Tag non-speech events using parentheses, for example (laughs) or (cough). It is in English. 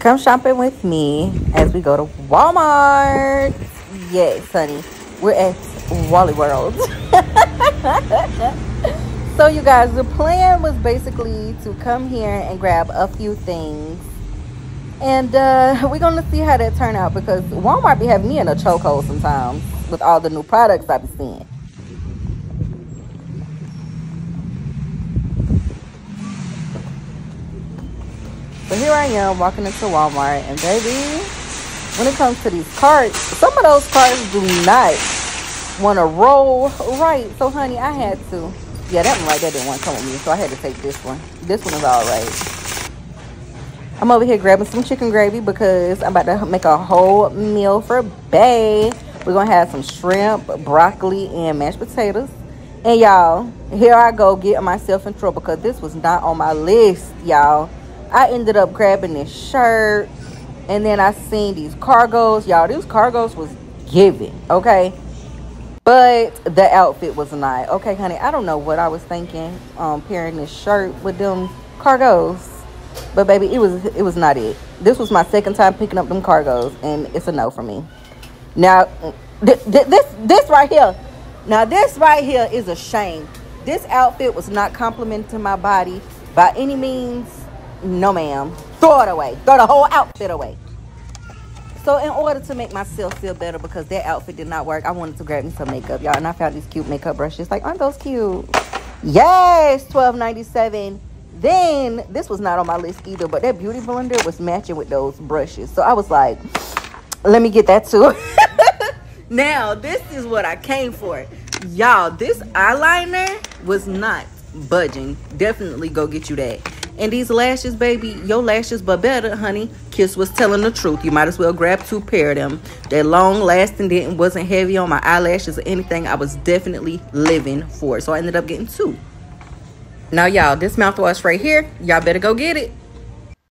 come shopping with me as we go to Walmart. Yes, honey. We're at Wally World. (laughs) so you guys, the plan was basically to come here and grab a few things. And uh, we're going to see how that turn out because Walmart be having me in a chokehold sometimes with all the new products I be seeing. So here I am walking into Walmart and baby, when it comes to these carts, some of those carts do not want to roll right. So honey, I had to. Yeah, that one right there didn't want to come with me, so I had to take this one. This one is all right. I'm over here grabbing some chicken gravy because I'm about to make a whole meal for Bay. We're going to have some shrimp, broccoli, and mashed potatoes. And y'all, here I go getting myself in trouble because this was not on my list, y'all. I ended up grabbing this shirt and then I seen these cargos. Y'all, these cargos was giving, okay? But the outfit was not. Okay, honey, I don't know what I was thinking um pairing this shirt with them cargos. But baby, it was it was not it. This was my second time picking up them cargos and it's a no for me. Now, th th this this right here. Now this right here is a shame. This outfit was not complimenting my body by any means no, ma'am. Throw it away. Throw the whole outfit away. So in order to make myself feel better because that outfit did not work, I wanted to grab me some makeup, y'all. And I found these cute makeup brushes. Like, aren't those cute? Yes, twelve ninety seven. Then this was not on my list either, but that beauty blender was matching with those brushes. So I was like, let me get that too. (laughs) now, this is what I came for. Y'all, this eyeliner was not budging. Definitely go get you that. And these lashes, baby, your lashes but better, honey. Kiss was telling the truth. You might as well grab two pair of them. They're long lasting, didn't wasn't heavy on my eyelashes or anything. I was definitely living for it. So I ended up getting two. Now, y'all, this mouthwash right here, y'all better go get it.